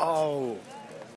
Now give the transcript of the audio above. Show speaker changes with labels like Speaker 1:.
Speaker 1: Oh,